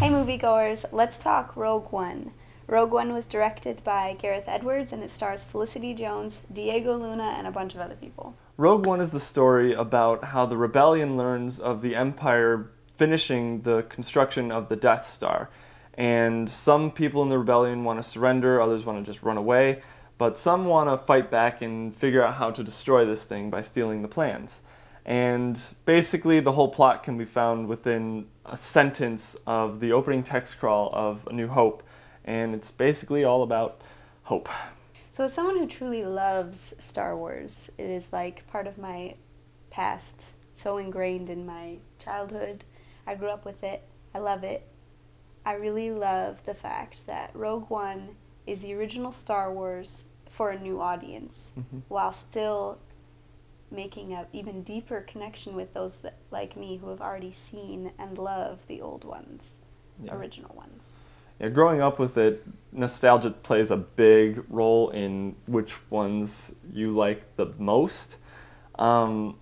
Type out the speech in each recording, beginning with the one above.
Hey moviegoers, let's talk Rogue One. Rogue One was directed by Gareth Edwards and it stars Felicity Jones, Diego Luna, and a bunch of other people. Rogue One is the story about how the rebellion learns of the Empire finishing the construction of the Death Star. And some people in the rebellion want to surrender, others want to just run away, but some want to fight back and figure out how to destroy this thing by stealing the plans. And basically, the whole plot can be found within a sentence of the opening text crawl of A New Hope. And it's basically all about hope. So, as someone who truly loves Star Wars, it is like part of my past, so ingrained in my childhood. I grew up with it, I love it. I really love the fact that Rogue One is the original Star Wars for a new audience Mhm. while still making a even deeper connection with those that, like me who have already seen and love the old ones, Yeah. original ones. Yeah, growing up with it, nostalgia plays a big role in which ones you like the most. Um,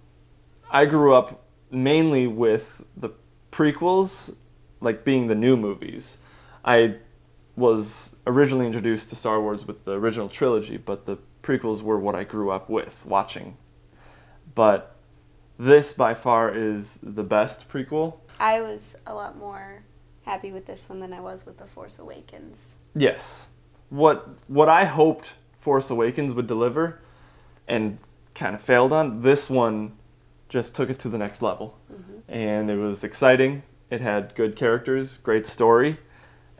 I grew up mainly with the prequels, like being the new movies. I was originally introduced to Star Wars with the original trilogy, but the prequels were what I grew up with watching. But this by far is the best prequel. I was a lot more happy with this one than I was with The Force Awakens. Yes. What what I hoped Force Awakens would deliver and kind of failed on, this one just took it to the next level. Mm-hmm. And it was exciting. It had good characters, great story,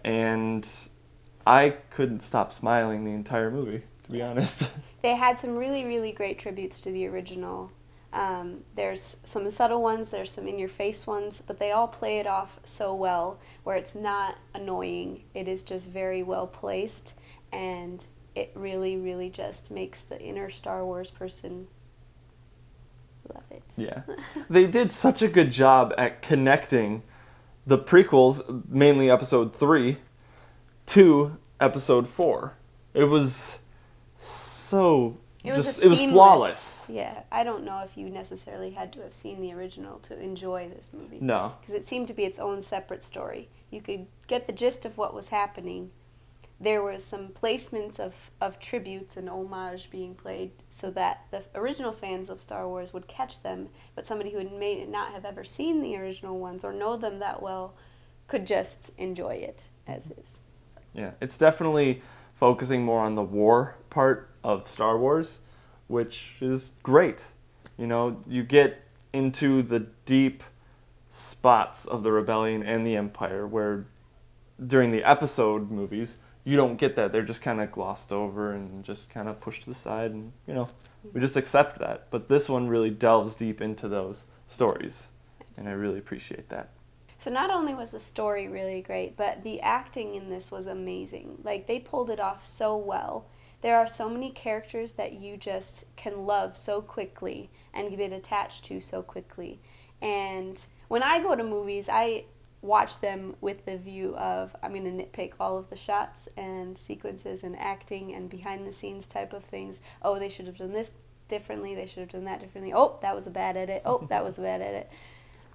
and I couldn't stop smiling the entire movie, to be honest. They had some really, really great tributes to the original. Um, there's some subtle ones, there's some in your face ones, but they all play it off so well where it's not annoying. It is just very well placed, and it really, really just makes the inner Star Wars person love it. Yeah. They did such a good job at connecting the prequels, mainly episode 3, to episode 4. It was so It was just it was seamless- flawless. Yeah, I don't know if you necessarily had to have seen the original to enjoy this movie. No. because it seemed to be its own separate story. You could get the gist of what was happening. There was some placements of, of tributes and homage being played so that the original fans of Star Wars would catch them, but somebody who may not have ever seen the original ones or know them that well could just enjoy it as is. Yeah, it's definitely focusing more on the war part of Star Wars, which is great. You know, you get into the deep spots of the rebellion and the empire where during the episode movies you don't get that. They're just kind of glossed over and just kind of pushed to the side and you know we just accept that. But this one really delves deep into those stories and i really appreciate that So not only was the story really great, but the acting in this was amazing. Like they pulled it off so well. There are so many characters that you just can love so quickly and get attached to so quickly. And when I go to movies, I watch them with the view of I'm going to nitpick all of the shots and sequences and acting and behind the scenes type of things. Oh, they should have done this differently. They should have done that differently. Oh, that was a bad edit. Oh, that was a bad edit.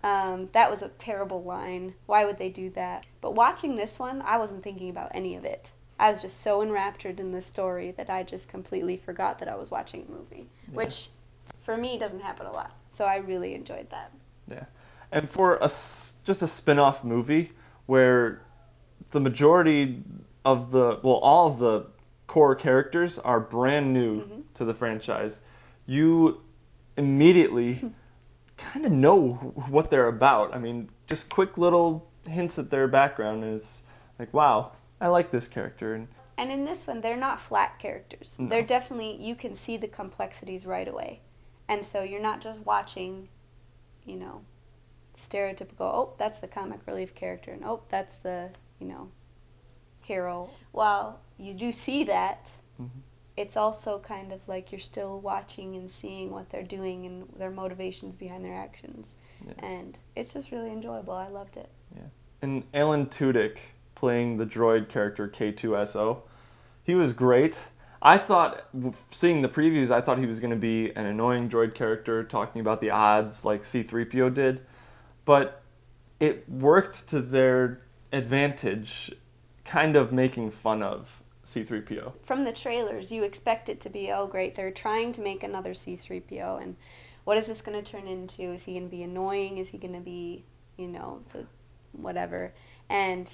Um, that was a terrible line. Why would they do that? But watching this one, I wasn't thinking about any of it. I was just so enraptured in the story that I just completely forgot that I was watching a movie, which for me doesn't happen a lot. So I really enjoyed that. Yeah, and for a, just a spin-off movie where the majority of the well, all of the core characters are brand new to the franchise, you immediately kind of know what they're about. I mean, just quick little hints at their background is like, wow, I like this character, and And in this one, they're not flat characters. No. They're definitely, you can see the complexities right away. And so you're not just watching, you know, stereotypical, oh, that's the comic relief character, and oh, that's the, you know, hero. While you do see that, Mhm. It's also kind of like you're still watching and seeing what they're doing and their motivations behind their actions. Yeah. And it's just really enjoyable. I loved it. Yeah. and Alan Tudyk playing the droid character K2SO, he was great. I thought, seeing the previews, I thought he was going to be an annoying droid character talking about the odds like C3PO did. But it worked to their advantage, kind of making fun of C3PO. From the trailers, you expect it to be, oh, great, they're trying to make another C3PO, and what is this going to turn into? Is he going to be annoying? Is he going to be, you know, the whatever? And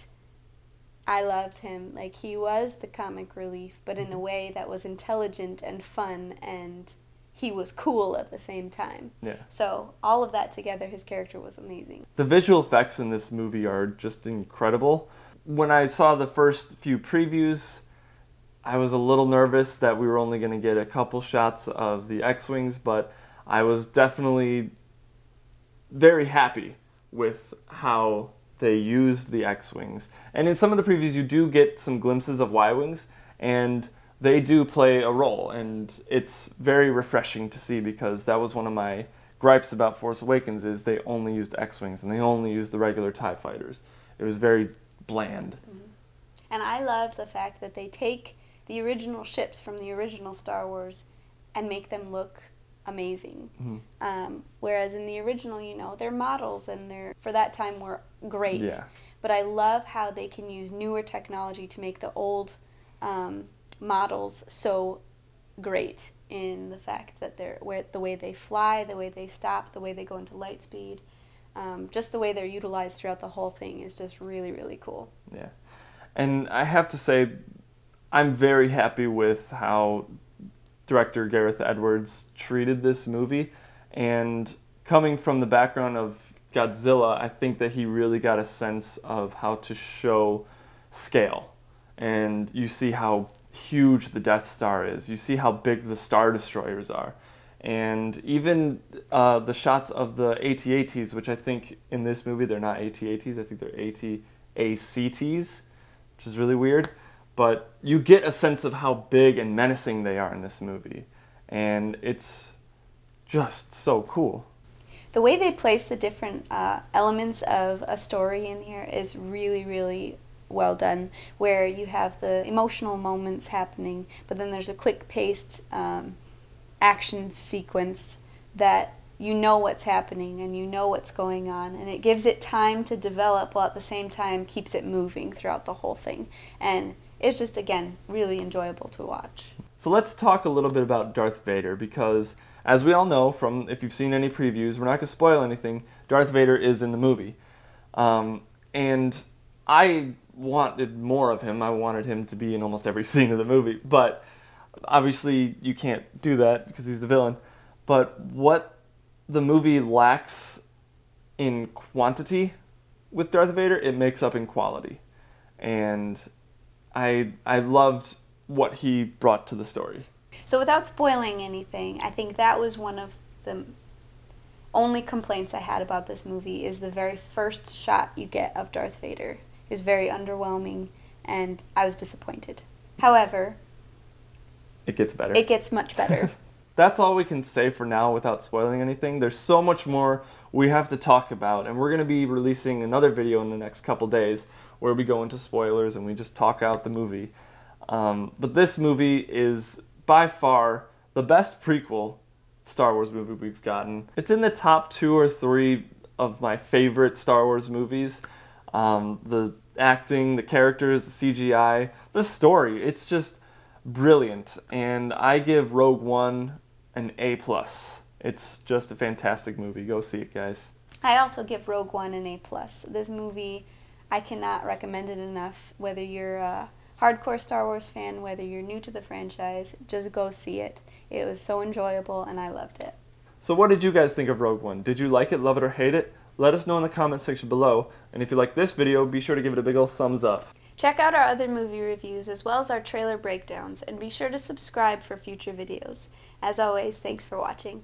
I loved him. Like, he was the comic relief, but in a mm-hmm. way that was intelligent and fun, and he was cool at the same time. Yeah. So, all of that together, his character was amazing. The visual effects in this movie are just incredible. When I saw the first few previews, I was a little nervous that we were only going to get a couple shots of the X Wings, but I was definitely very happy with how they used the X Wings. And in some of the previews, you do get some glimpses of Y Wings, and they do play a role. And it's very refreshing to see because that was one of my gripes about Force Awakens is they only used X Wings and they only used the regular TIE fighters. It was very bland. Mm-hmm. And I love the fact that they take the original ships from the original Star Wars and make them look amazing. Mm-hmm. Um, whereas in the original, you know, they're models and they're for that time were great. Yeah. But I love how they can use newer technology to make the old um, models so great in the fact that they're where the way they fly, the way they stop, the way they go into light speed. Um, just the way they're utilized throughout the whole thing is just really, really cool. Yeah. And I have to say, I'm very happy with how director Gareth Edwards treated this movie. And coming from the background of Godzilla, I think that he really got a sense of how to show scale. And you see how huge the Death Star is, you see how big the Star Destroyers are. And even uh, the shots of the AT-ATs, which I think in this movie they're not AT-ATs, I think they're AT-ACTs, which is really weird but you get a sense of how big and menacing they are in this movie. And it's just so cool. The way they place the different uh, elements of a story in here is really, really well done. Where you have the emotional moments happening, but then there's a quick paced um, action sequence that you know what's happening and you know what's going on and it gives it time to develop while at the same time keeps it moving throughout the whole thing and it's just again really enjoyable to watch. So let's talk a little bit about Darth Vader because as we all know from if you've seen any previews, we're not going to spoil anything. Darth Vader is in the movie, um, and I wanted more of him. I wanted him to be in almost every scene of the movie, but obviously you can't do that because he's the villain. But what the movie lacks in quantity with Darth Vader, it makes up in quality. And I I loved what he brought to the story. So without spoiling anything, I think that was one of the only complaints I had about this movie is the very first shot you get of Darth Vader is very underwhelming and I was disappointed. However, it gets better. It gets much better. That's all we can say for now without spoiling anything. There's so much more we have to talk about and we're going to be releasing another video in the next couple days where we go into spoilers and we just talk out the movie. Um, but this movie is by far the best prequel Star Wars movie we've gotten. It's in the top two or three of my favorite Star Wars movies. Um, the acting, the characters, the CGI, the story, it's just brilliant. And I give Rogue One an A plus. It's just a fantastic movie. Go see it, guys. I also give Rogue One an A plus. This movie I cannot recommend it enough. Whether you're a hardcore Star Wars fan, whether you're new to the franchise, just go see it. It was so enjoyable and I loved it. So, what did you guys think of Rogue One? Did you like it, love it, or hate it? Let us know in the comment section below. And if you like this video, be sure to give it a big ol' thumbs up. Check out our other movie reviews as well as our trailer breakdowns, and be sure to subscribe for future videos. As always, thanks for watching.